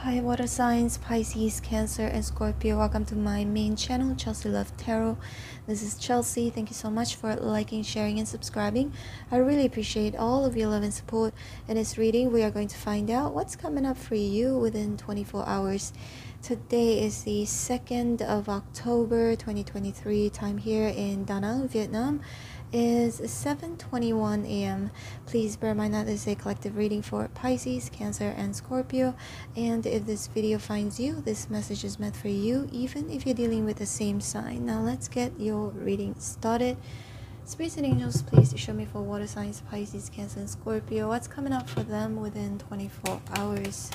Hi, water signs, Pisces, Cancer, and Scorpio. Welcome to my main channel, Chelsea Love Tarot. This is Chelsea. Thank you so much for liking, sharing, and subscribing. I really appreciate all of your love and support. In this reading, we are going to find out what's coming up for you within 24 hours. Today is the 2nd of October 2023, time here in Da Nang, Vietnam is 7:21 a.m. Please bear in mind that this is a collective reading for Pisces, Cancer, and Scorpio. And if this video finds you, this message is meant for you, even if you're dealing with the same sign. Now let's get your reading started. Spirits and angels, please show me for water signs, Pisces, Cancer, and Scorpio. What's coming up for them within 24 hours?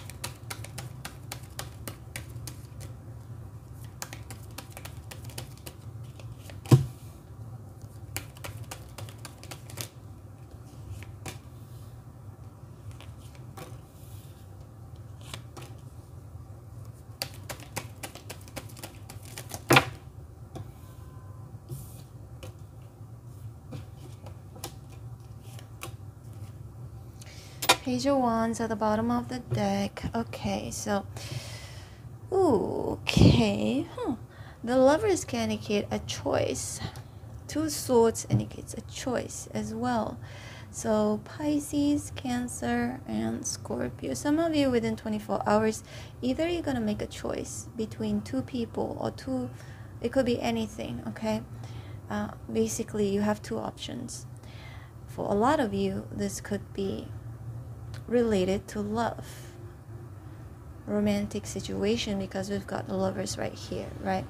Page Wands at the bottom of the deck. Okay, so, ooh, okay. Huh. The lovers can indicate a choice. Two swords indicates a choice as well. So Pisces, Cancer, and Scorpio. Some of you within 24 hours, either you're going to make a choice between two people or two, it could be anything, okay? Uh, basically, you have two options. For a lot of you, this could be related to love. Romantic situation because we've got the lovers right here right?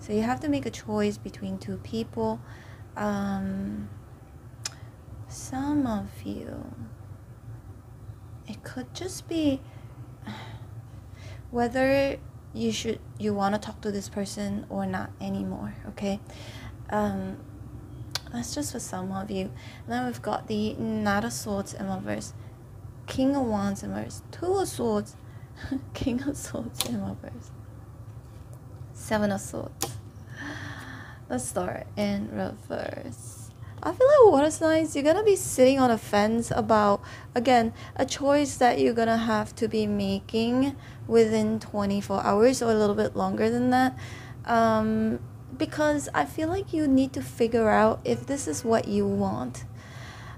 So you have to make a choice between two people. Um, some of you it could just be whether you should you want to talk to this person or not anymore okay? Um, that's just for some of you. Then we've got the knight of swords and lovers King of Wands in reverse. Two of Swords. King of Swords in reverse. Seven of Swords. Let's start in reverse. I feel like water signs, you're gonna be sitting on a fence about, again, a choice that you're gonna have to be making within 24 hours or a little bit longer than that. Um, because I feel like you need to figure out if this is what you want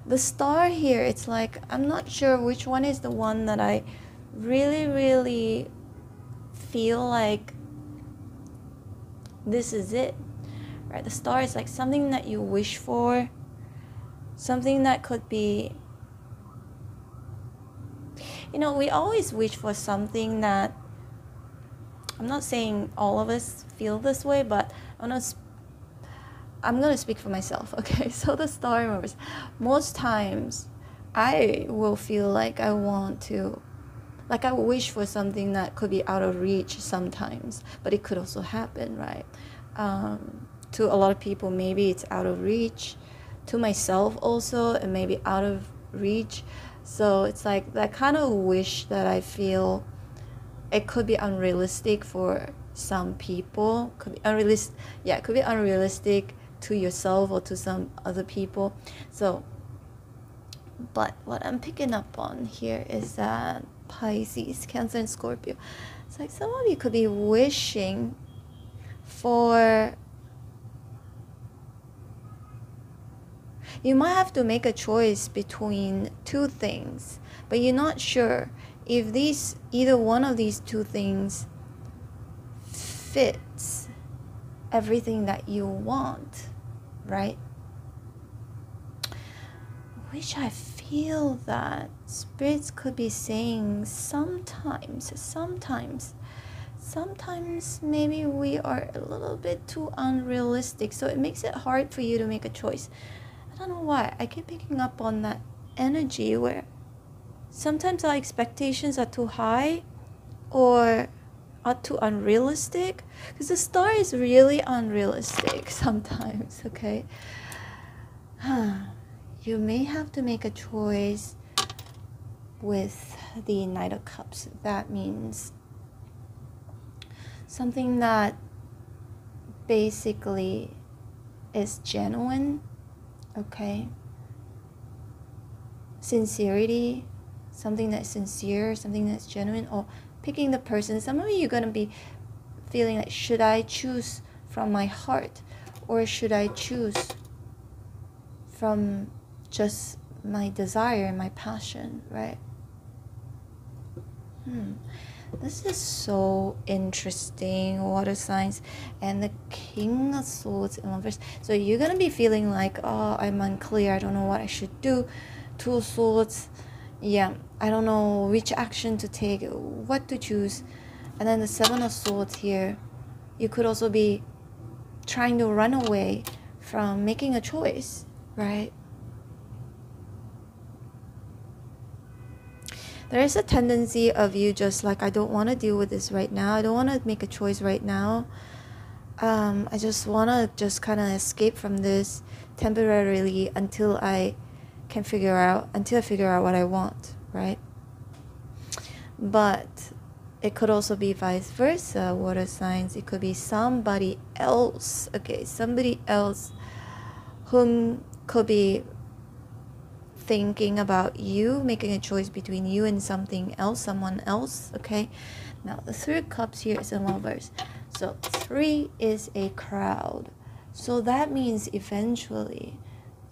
the star here it's like i'm not sure which one is the one that i really really feel like this is it right? The star is like something that you wish for something that could be you know we always wish for something that i'm not saying all of us feel this way but i'm not I'm gonna speak for myself, okay? So the story members, most times I will feel like I want to, like I wish for something that could be out of reach sometimes, but it could also happen, right? Um, to a lot of people, maybe it's out of reach. To myself, also, it may be out of reach. So it's like that kind of wish that I feel it could be unrealistic for some people. Could be unrealistic. Yeah, it could be unrealistic to yourself or to some other people. So, but what I'm picking up on here is that Pisces, Cancer, and Scorpio. It's like some of you could be wishing for. You might have to make a choice between two things, but you're not sure if these either one of these two things fits everything that you want right? Which I feel that spirits could be saying sometimes, sometimes, sometimes maybe we are a little bit too unrealistic. So it makes it hard for you to make a choice. I don't know why. I keep picking up on that energy where sometimes our expectations are too high or are too unrealistic? Because the star is really unrealistic sometimes okay? You may have to make a choice with the knight of cups. That means something that basically is genuine okay? Sincerity something that's sincere something that's genuine or picking the person. Some of you you're gonna be feeling like, should I choose from my heart, or should I choose from just my desire and my passion, right? Hmm. This is so interesting, water signs, and the King of Swords in reverse. So you're gonna be feeling like, oh, I'm unclear. I don't know what I should do. Two Swords, yeah, I don't know which action to take, what to choose, and then the Seven of Swords here. You could also be trying to run away from making a choice, right? there is a tendency of you just like i don't want to deal with this right now i don't want to make a choice right now um, i just want to just kind of escape from this temporarily until i can figure out until i figure out what i want right but it could also be vice versa water signs it could be somebody else okay somebody else whom could be thinking about you, making a choice between you and something else, someone else. Okay. Now the three cups here is a lovers. So three is a crowd. So that means eventually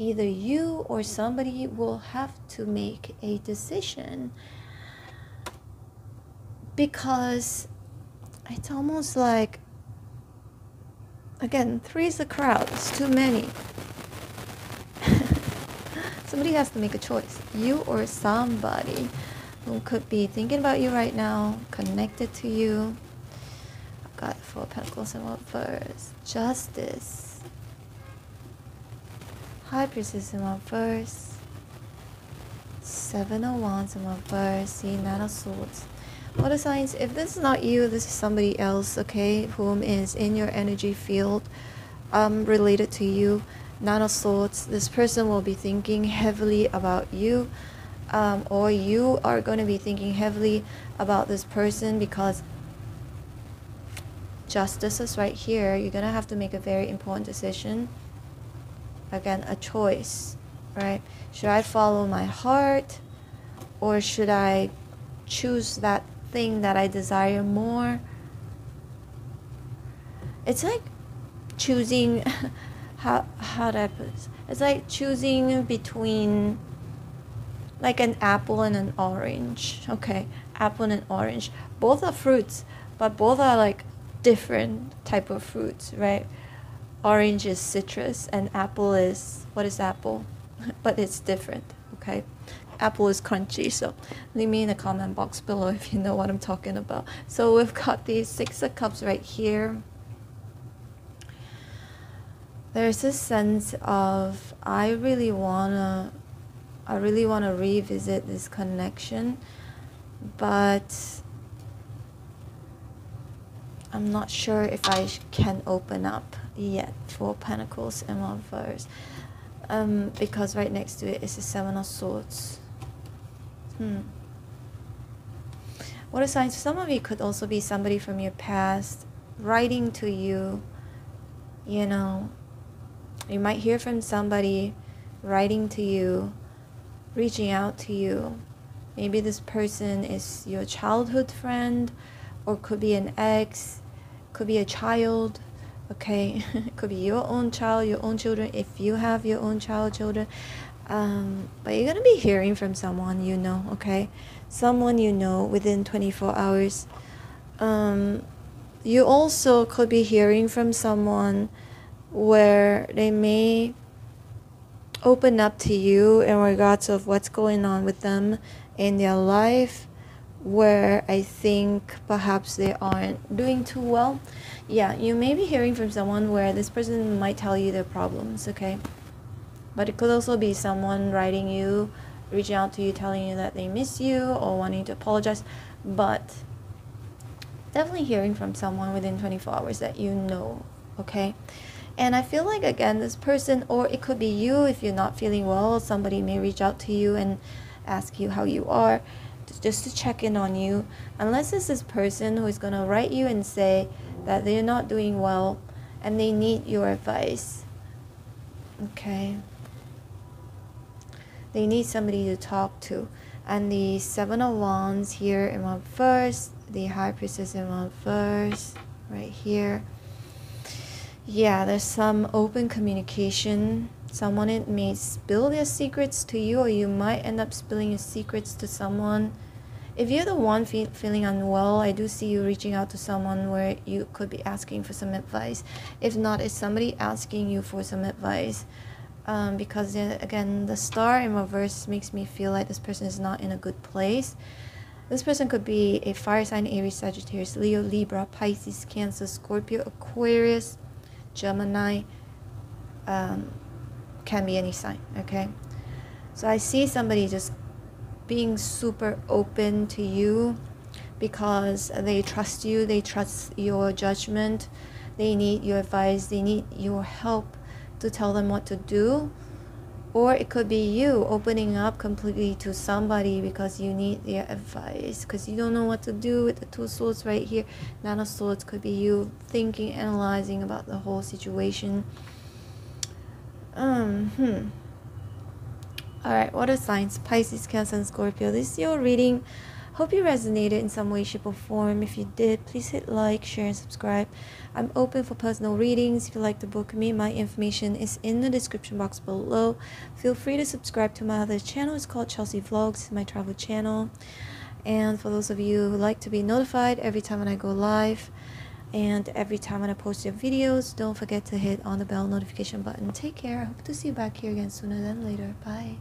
either you or somebody will have to make a decision because it's almost like again three is a crowd it's too many Somebody has to make a choice. You or somebody who could be thinking about you right now, connected to you. I've got four pentacles in reverse. Justice. High priestess in reverse. Seven of wands in reverse. See, nine of swords. Water signs, if this is not you, this is somebody else, okay, whom is in your energy field, um, related to you nine of swords this person will be thinking heavily about you um, or you are going to be thinking heavily about this person because justice is right here you're going to have to make a very important decision again a choice right should i follow my heart or should i choose that thing that i desire more it's like choosing how how do I put this? It's like choosing between like an apple and an orange. Okay, apple and an orange. Both are fruits, but both are like different type of fruits, right? Orange is citrus and apple is what is apple? but it's different, okay? Apple is crunchy, so leave me in the comment box below if you know what I'm talking about. So we've got these six of cups right here there's a sense of I really wanna I really wanna revisit this connection but I'm not sure if I can open up yet Four Pentacles in reverse um, because right next to it is the Seven of Swords. Hmm. What a sign. Some of you could also be somebody from your past writing to you you know. You might hear from somebody writing to you, reaching out to you. Maybe this person is your childhood friend, or could be an ex, could be a child, okay? could be your own child, your own children, if you have your own child, children. Um, but you're gonna be hearing from someone you know, okay? Someone you know within 24 hours. Um, you also could be hearing from someone where they may open up to you in regards of what's going on with them in their life where I think perhaps they aren't doing too well. Yeah, you may be hearing from someone where this person might tell you their problems, okay? But it could also be someone writing you, reaching out to you, telling you that they miss you or wanting to apologize. But definitely hearing from someone within 24 hours that you know, okay? And I feel like, again, this person, or it could be you if you're not feeling well, somebody may reach out to you and ask you how you are, just to check in on you. Unless it's this person who is going to write you and say that they're not doing well and they need your advice. Okay? They need somebody to talk to. and the seven of wands here in reverse the high priestess in one first right here yeah there's some open communication someone may spill their secrets to you or you might end up spilling your secrets to someone. If you're the one fe- feeling unwell i do see you reaching out to someone where you could be asking for some advice. If not it's somebody asking you for some advice? Um, because again the star in reverse makes me feel like this person is not in a good place. This person could be a fire sign aries sagittarius leo libra pisces cancer scorpio aquarius gemini um, can be any sign okay? So i see somebody just being super open to you because they trust you they trust your judgment they need your advice they need your help to tell them what to do. Or it could be you opening up completely to somebody because you need their advice because you don't know what to do with the two swords right here. Nine of swords could be you thinking analyzing about the whole situation um hmm all right water signs pisces cancer and scorpio this is your reading Hope you resonated in some way, shape, or form. If you did, please hit like, share, and subscribe. I'm open for personal readings. If you'd like to book me, my information is in the description box below. Feel free to subscribe to my other channel. It's called Chelsea Vlogs, my travel channel. And for those of you who like to be notified every time when I go live and every time I post your videos, don't forget to hit on the bell notification button. Take care. I hope to see you back here again sooner than later. Bye.